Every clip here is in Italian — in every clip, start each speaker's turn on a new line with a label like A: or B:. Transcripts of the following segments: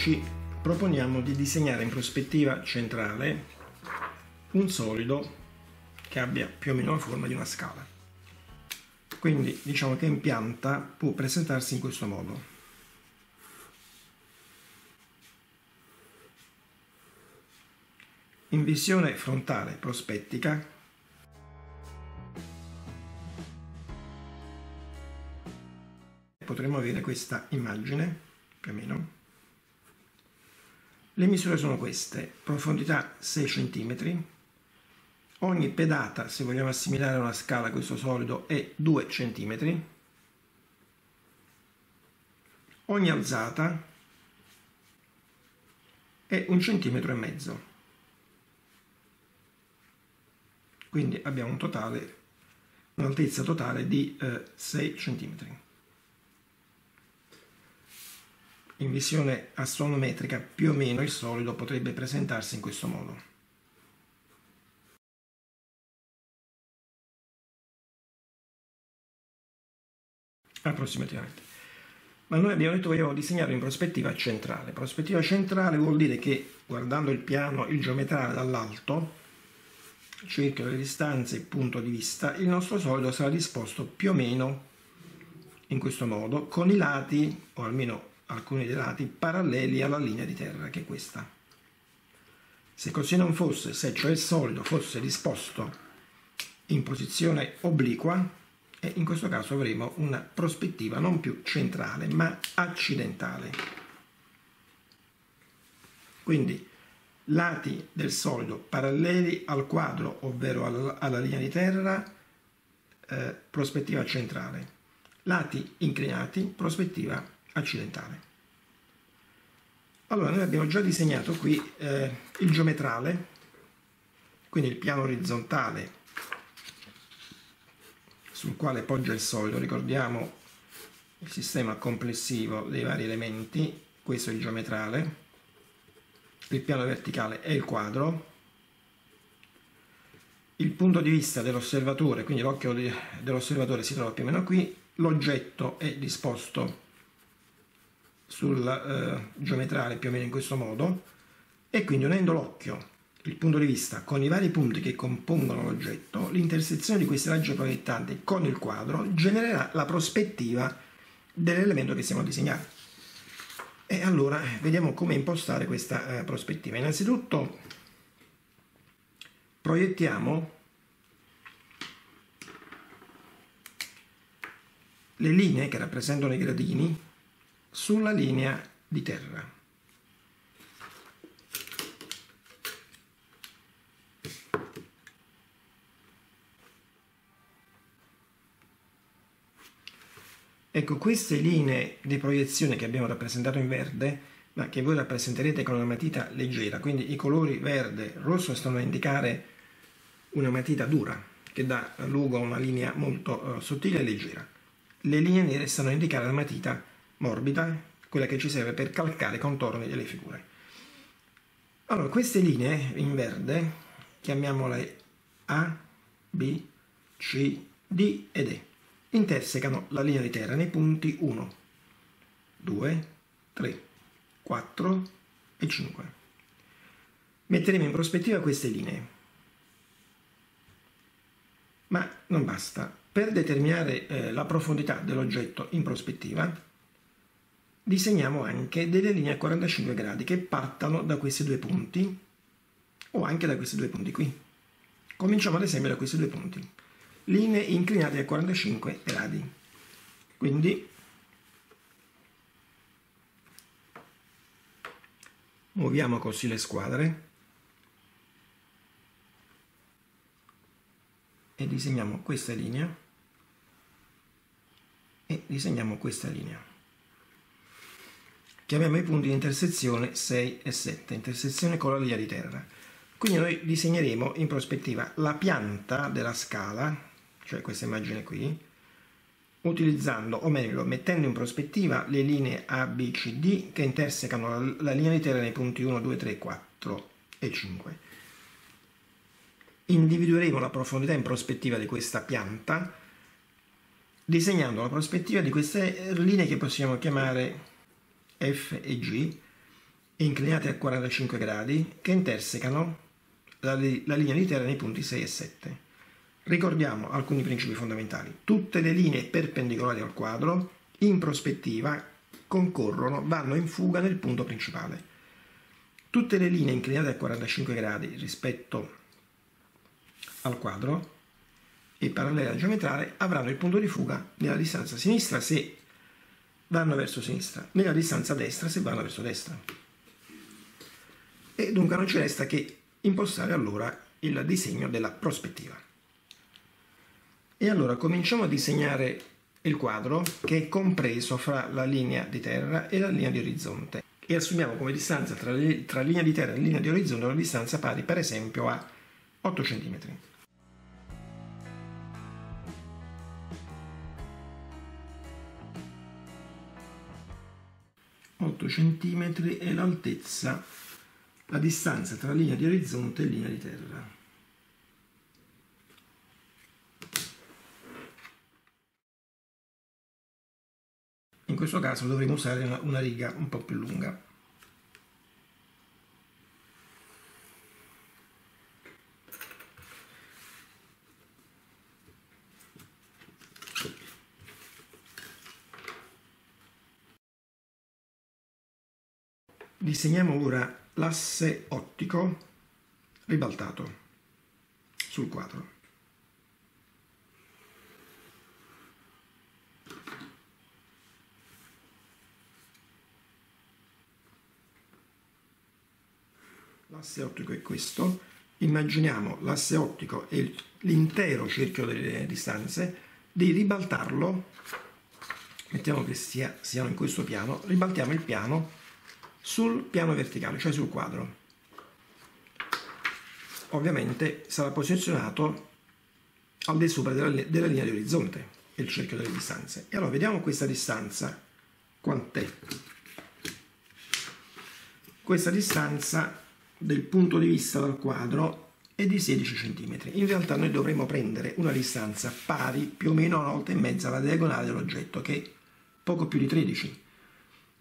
A: ci proponiamo di disegnare in prospettiva centrale un solido che abbia più o meno la forma di una scala. Quindi diciamo che in pianta può presentarsi in questo modo. In visione frontale prospettica potremmo avere questa immagine più o meno le misure sono queste, profondità 6 cm, ogni pedata, se vogliamo assimilare a una scala questo solido, è 2 cm, ogni alzata è un centimetro e mezzo. Quindi abbiamo un totale, un'altezza totale di eh, 6 cm. In visione astronometrica più o meno il solido potrebbe presentarsi in questo modo. Approssimativamente. Ma noi abbiamo detto che vogliamo disegnare in prospettiva centrale. Prospettiva centrale vuol dire che guardando il piano, il geometrale dall'alto, circa le distanze e punto di vista, il nostro solido sarà disposto più o meno in questo modo, con i lati, o almeno alcuni dei lati paralleli alla linea di terra, che è questa. Se così non fosse, se cioè il solido fosse disposto in posizione obliqua, in questo caso avremo una prospettiva non più centrale, ma accidentale. Quindi lati del solido paralleli al quadro, ovvero alla, alla linea di terra, eh, prospettiva centrale. Lati inclinati, prospettiva accidentale. Allora, noi abbiamo già disegnato qui eh, il geometrale, quindi il piano orizzontale sul quale poggia il solido. Ricordiamo il sistema complessivo dei vari elementi, questo è il geometrale, il piano verticale è il quadro, il punto di vista dell'osservatore, quindi l'occhio dell'osservatore si trova più o meno qui, l'oggetto è disposto sul eh, geometrale più o meno in questo modo e quindi unendo l'occhio, il punto di vista con i vari punti che compongono l'oggetto, l'intersezione di questi raggi proiettanti con il quadro genererà la prospettiva dell'elemento che stiamo a disegnare. E allora vediamo come impostare questa eh, prospettiva. Innanzitutto proiettiamo le linee che rappresentano i gradini sulla linea di terra. Ecco, queste linee di proiezione che abbiamo rappresentato in verde, ma che voi rappresenterete con una matita leggera, quindi i colori verde e rosso stanno a indicare una matita dura, che dà luogo a una linea molto uh, sottile e leggera. Le linee nere stanno a indicare la matita morbida, quella che ci serve per calcare i contorni delle figure. Allora, queste linee in verde chiamiamole A, B, C, D ed E. Intersecano la linea di terra nei punti 1, 2, 3, 4 e 5. Metteremo in prospettiva queste linee. Ma non basta. Per determinare eh, la profondità dell'oggetto in prospettiva, disegniamo anche delle linee a 45 gradi che partano da questi due punti o anche da questi due punti qui. Cominciamo ad esempio da questi due punti. Linee inclinate a 45 gradi. Quindi muoviamo così le squadre e disegniamo questa linea e disegniamo questa linea chiamiamo i punti di intersezione 6 e 7, intersezione con la linea di terra. Quindi noi disegneremo in prospettiva la pianta della scala, cioè questa immagine qui, utilizzando, o meglio, mettendo in prospettiva le linee A, B, C, D che intersecano la, la linea di terra nei punti 1, 2, 3, 4 e 5. Individueremo la profondità in prospettiva di questa pianta disegnando la prospettiva di queste linee che possiamo chiamare F e G inclinate a 45 gradi che intersecano la, la linea di terra nei punti 6 e 7. Ricordiamo alcuni principi fondamentali. Tutte le linee perpendicolari al quadro in prospettiva concorrono, vanno in fuga nel punto principale. Tutte le linee inclinate a 45 gradi rispetto al quadro e parallele al geometrale avranno il punto di fuga nella distanza sinistra se vanno verso sinistra, nella distanza destra se vanno verso destra. E dunque non ci resta che impostare allora il disegno della prospettiva. E allora cominciamo a disegnare il quadro che è compreso fra la linea di terra e la linea di orizzonte e assumiamo come distanza tra, tra linea di terra e linea di orizzonte una distanza pari per esempio a 8 cm. 8 cm è l'altezza, la distanza tra linea di orizzonte e linea di terra. In questo caso dovremo usare una, una riga un po' più lunga. Disegniamo ora l'asse ottico ribaltato sul quadro. L'asse ottico è questo. Immaginiamo l'asse ottico e l'intero cerchio delle distanze di ribaltarlo, mettiamo che sia, siano in questo piano, ribaltiamo il piano sul piano verticale, cioè sul quadro. Ovviamente sarà posizionato al di sopra della, della linea di orizzonte, il cerchio delle distanze. E allora vediamo questa distanza, quant'è? Questa distanza del punto di vista dal quadro è di 16 cm. In realtà noi dovremmo prendere una distanza pari più o meno a una volta e mezza alla diagonale dell'oggetto, che è poco più di 13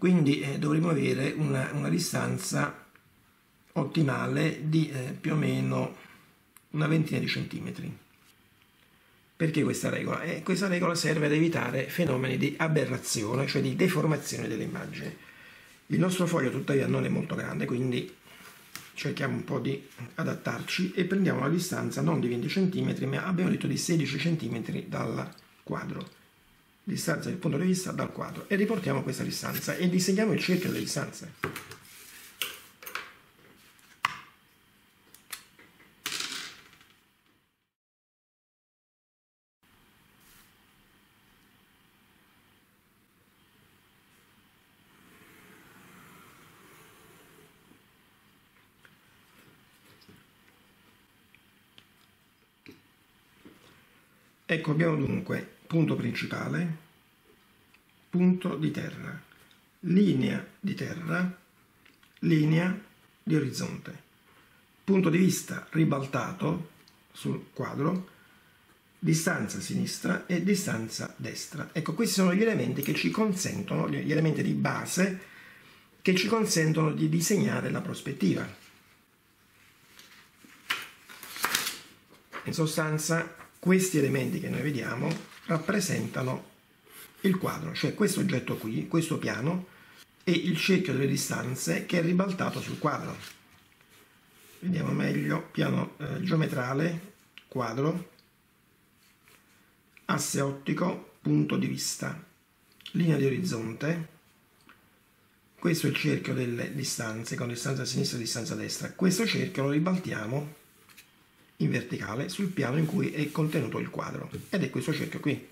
A: quindi eh, dovremo avere una, una, distanza ottimale di eh, più o meno una ventina di centimetri. Perché questa regola? Eh, questa regola serve ad evitare fenomeni di aberrazione, cioè di deformazione dell'immagine. Il nostro foglio tuttavia non è molto grande, quindi cerchiamo un po' di adattarci e prendiamo una distanza non di 20 cm, ma abbiamo detto di 16 cm dal quadro distanza del punto di vista dal quadro e riportiamo questa distanza e disegniamo il cerchio delle distanze. Ecco, abbiamo dunque punto principale, punto di terra, linea di terra, linea di orizzonte, punto di vista ribaltato sul quadro, distanza sinistra e distanza destra. Ecco, questi sono gli elementi che ci consentono, gli elementi di base che ci consentono di disegnare la prospettiva. In sostanza, questi elementi che noi vediamo rappresentano il quadro, cioè questo oggetto qui, questo piano, e il cerchio delle distanze che è ribaltato sul quadro. Vediamo meglio, piano eh, geometrale, quadro, asse ottico, punto di vista, linea di orizzonte, questo è il cerchio delle distanze, con distanza a sinistra e distanza a destra. Questo cerchio lo ribaltiamo in verticale sul piano in cui è contenuto il quadro ed è questo cerchio qui.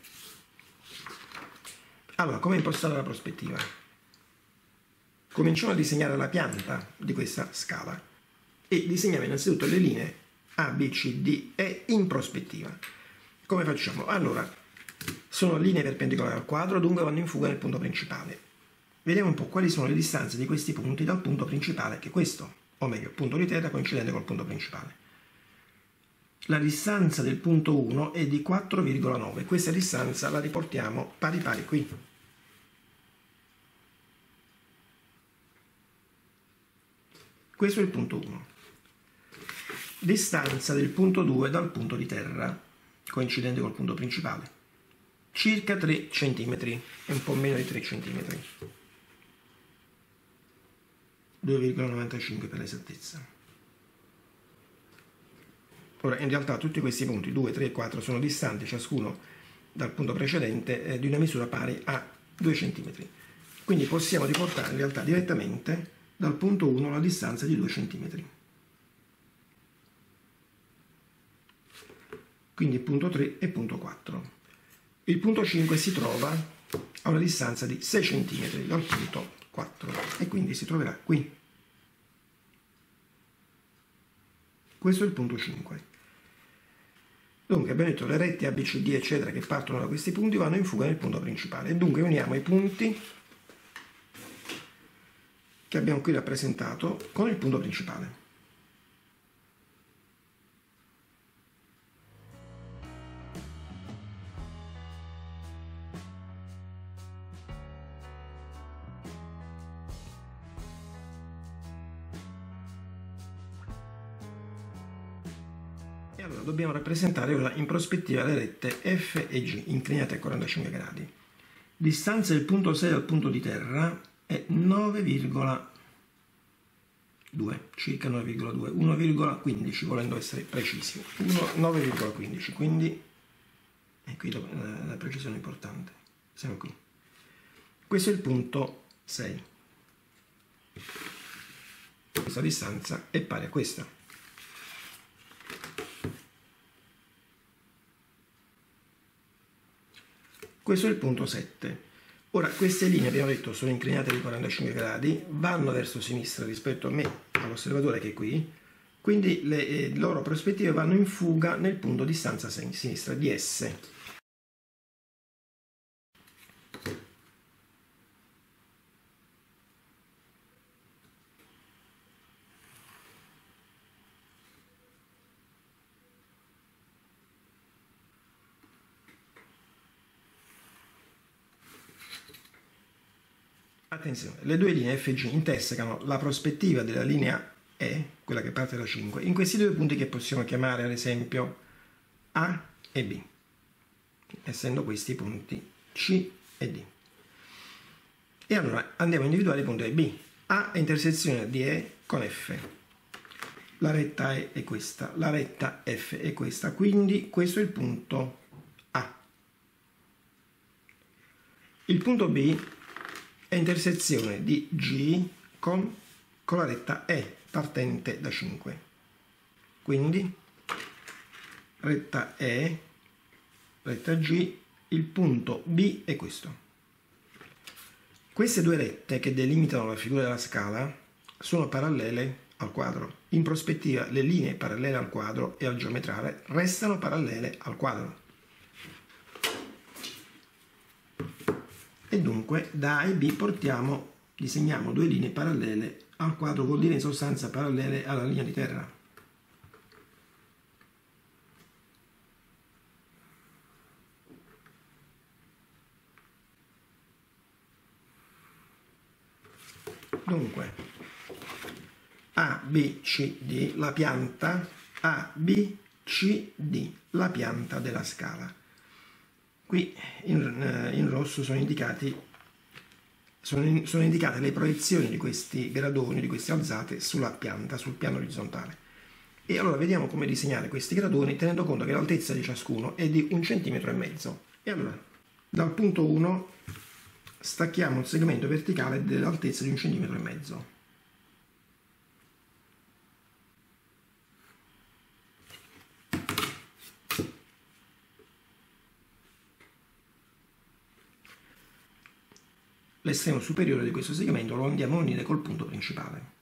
A: Allora, come impostare la prospettiva? Cominciamo a disegnare la pianta di questa scala e disegniamo innanzitutto le linee A, B, C, D, E in prospettiva. Come facciamo? Allora, sono linee perpendicolari al quadro, dunque vanno in fuga nel punto principale. Vediamo un po' quali sono le distanze di questi punti dal punto principale, che è questo, o meglio, punto di terra coincidente col punto principale. La distanza del punto 1 è di 4,9. Questa distanza la riportiamo pari pari qui. Questo è il punto 1. Distanza del punto 2 dal punto di terra, coincidente col punto principale. Circa 3 cm, e un po' meno di 3 cm. 2,95 per l'esattezza. Ora, in realtà tutti questi punti, 2, 3 e 4, sono distanti ciascuno dal punto precedente eh, di una misura pari a 2 cm. Quindi possiamo riportare in realtà direttamente dal punto 1 la distanza di 2 cm. Quindi punto 3 e punto 4. Il punto 5 si trova a una distanza di 6 cm dal punto 4 e quindi si troverà qui. Questo è il punto 5. Dunque abbiamo detto le rette A, B, C, D eccetera che partono da questi punti vanno in fuga nel punto principale dunque uniamo i punti che abbiamo qui rappresentato con il punto principale. Dobbiamo rappresentare ora in prospettiva le rette F e G inclinate a 45 gradi. Distanza del punto 6 dal punto di terra è 9,2, circa 9,2, 1,15 volendo essere precisi, 9,15, quindi e qui la, la precisione è importante, siamo qui. Questo è il punto 6. Questa distanza è pari a questa. Questo è il punto 7. Ora, queste linee, abbiamo detto, sono inclinate di 45 gradi, vanno verso sinistra rispetto a me, all'osservatore che è qui, quindi le eh, loro prospettive vanno in fuga nel punto di stanza sinistra di S. Attenzione, le due linee FG intersecano la prospettiva della linea E, quella che parte da 5, in questi due punti che possiamo chiamare ad esempio A e B, essendo questi i punti C e D. E allora andiamo a individuare i punti A e B. A è intersezione di E con F. La retta E è questa, la retta F è questa, quindi questo è il punto A. Il punto B è intersezione di G con, con la retta E partente da 5. Quindi retta E, retta G, il punto B è questo. Queste due rette che delimitano la figura della scala sono parallele al quadro. In prospettiva le linee parallele al quadro e al geometrale restano parallele al quadro. E dunque da A e B portiamo, disegniamo due linee parallele al quadro, vuol dire in sostanza parallele alla linea di terra. Dunque, A, B, C, D, la pianta, A, B, C, D, la pianta della scala. Qui in, eh, in rosso sono, indicati, sono, in, sono indicate le proiezioni di questi gradoni, di queste alzate sulla pianta, sul piano orizzontale. E allora vediamo come disegnare questi gradoni tenendo conto che l'altezza di ciascuno è di un centimetro e mezzo. E allora, dal punto 1 stacchiamo un segmento verticale dell'altezza di un centimetro e mezzo. L'estremo superiore di questo segmento lo andiamo a unire col punto principale.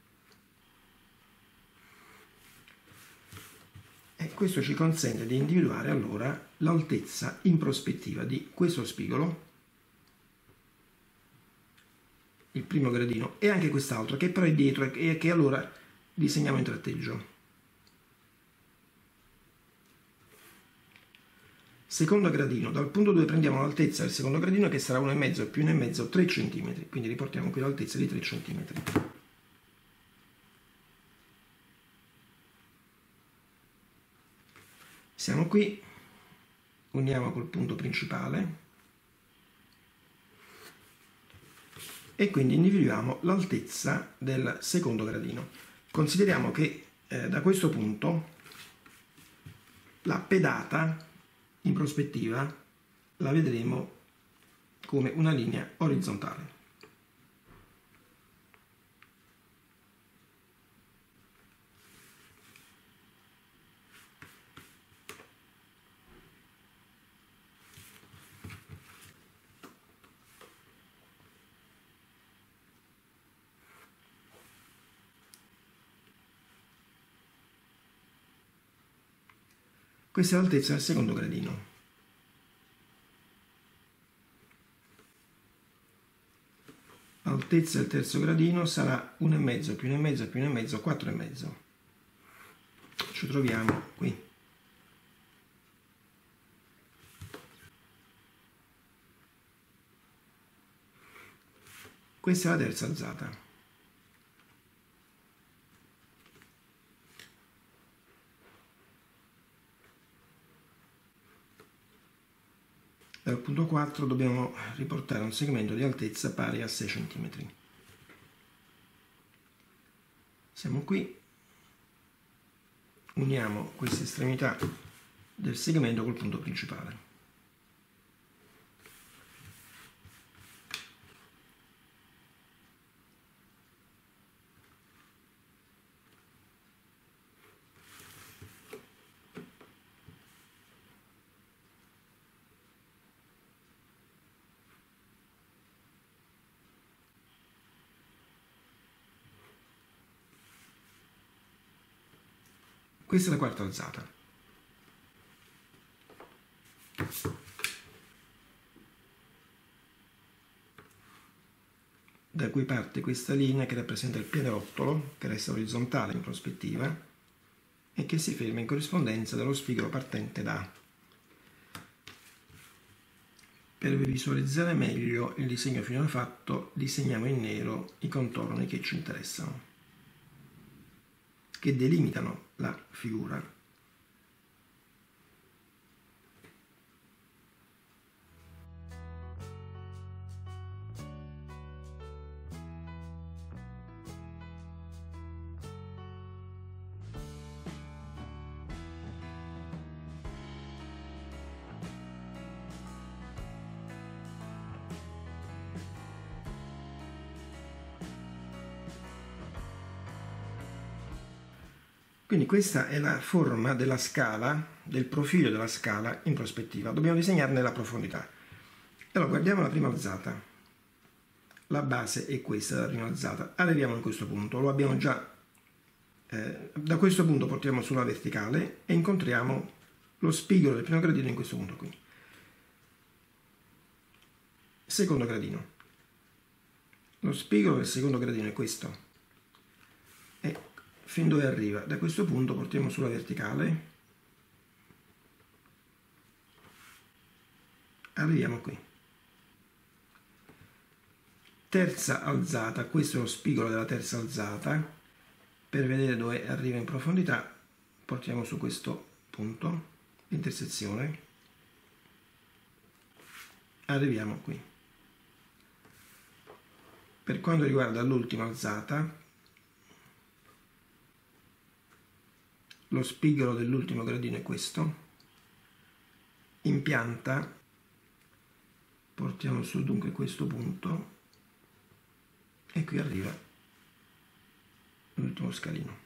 A: E questo ci consente di individuare allora l'altezza in prospettiva di questo spigolo, il primo gradino, e anche quest'altro che però è dietro e che allora disegniamo in tratteggio. Secondo gradino, dal punto 2 prendiamo l'altezza del secondo gradino che sarà 1,5 più 1,5, 3 cm, quindi riportiamo qui l'altezza di 3 cm. Siamo qui, uniamo col punto principale e quindi individuiamo l'altezza del secondo gradino. Consideriamo che eh, da questo punto la pedata in prospettiva la vedremo come una linea orizzontale. Questa è l'altezza del secondo gradino. L'altezza del terzo gradino sarà 1,5 più 1,5 più 1,5, 4,5. Ci troviamo qui. Questa è la terza alzata. Dal punto 4 dobbiamo riportare un segmento di altezza pari a 6 cm. Siamo qui, uniamo questa estremità del segmento col punto principale. Questa è la quarta alzata. Da cui parte questa linea che rappresenta il pianerottolo, che resta orizzontale in prospettiva, e che si ferma in corrispondenza dello spigolo partente da A. Per visualizzare meglio il disegno finora fatto, disegniamo in nero i contorni che ci interessano che delimitano la figura. Quindi questa è la forma della scala, del profilo della scala in prospettiva. Dobbiamo disegnarne la profondità. Allora guardiamo la prima alzata. La base è questa, la prima alzata. Arriviamo a questo punto, lo abbiamo già... Eh, da questo punto portiamo sulla verticale e incontriamo lo spigolo del primo gradino in questo punto qui. Secondo gradino. Lo spigolo del secondo gradino è questo fin dove arriva. Da questo punto portiamo sulla verticale, arriviamo qui. Terza alzata, questo è lo spigolo della terza alzata, per vedere dove arriva in profondità portiamo su questo punto, intersezione, arriviamo qui. Per quanto riguarda l'ultima alzata, lo spigolo dell'ultimo gradino è questo, in pianta portiamo su dunque questo punto. E qui arriva l'ultimo scalino.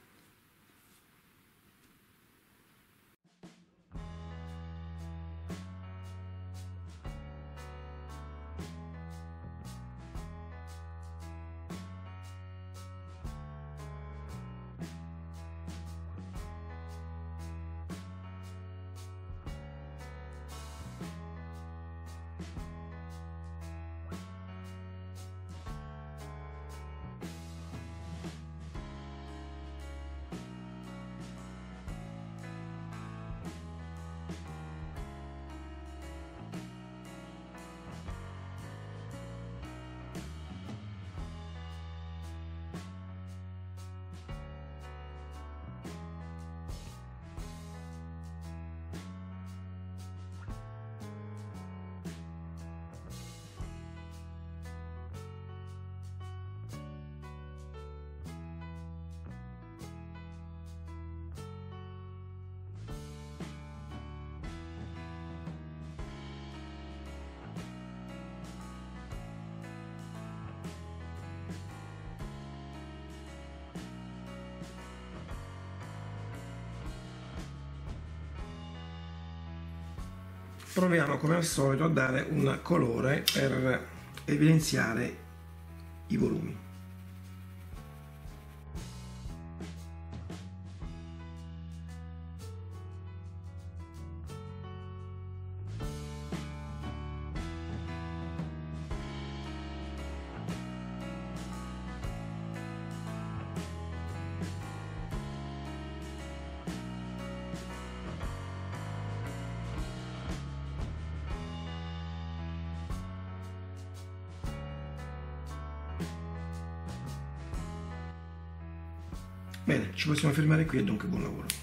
A: Proviamo come al solito a dare un colore per evidenziare i volumi. Bene, ci possiamo fermare qui e dunque buon lavoro.